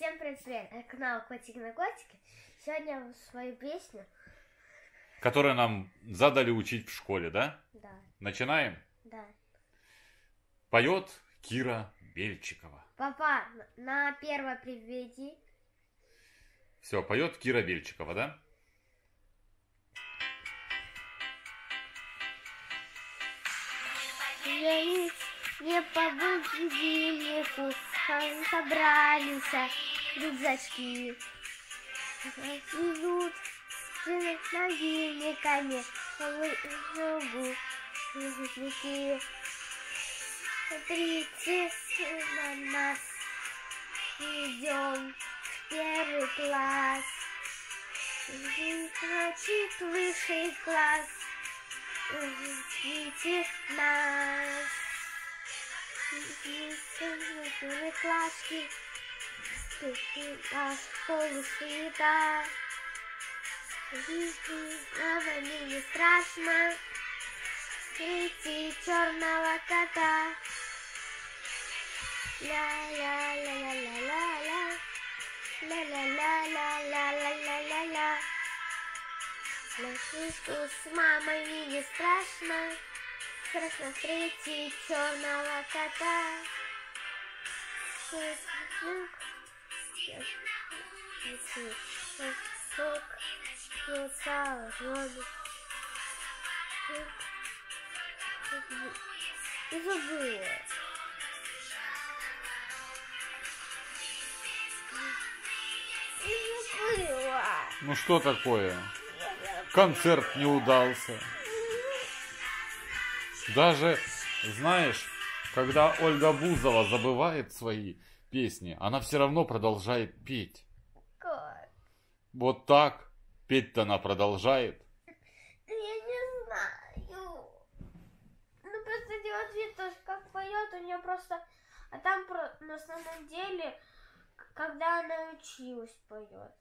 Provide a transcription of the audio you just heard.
Всем привет, привет! Канал Котик на Котике. Сегодня свою песню. Которую нам задали учить в школе, да? Да, Начинаем. да. Поет Кира Бельчикова. Папа, на первое приведи. Все, поет Кира Бельчикова, да? Я не, не по будильнику а собрались рюкзачки. Идут с мобильниками в рюкзаки. Смотрите на нас. Идем в первый класс. Значит, высший класс. Ждите нас. Первоклассники. На школу среда. Нам не страшно. Встретить черного кота. Ля-ля-ля-ля-ля-ля-ля. Ля-ля-ля-ля-ля-ля-ля-ля. Что с мамой не страшно, страшно встретить черного кота. Сало, воду. И забыла. И забыла. Ну что такое? Концерт не удался. Даже, знаешь, когда Ольга Бузова забывает свои песни, она все равно продолжает петь. Как? Вот так. Петь-то она продолжает. Я не знаю. Ну, просто делать вид, тоже как поет, у нее просто... А там на самом деле, когда она училась, поет.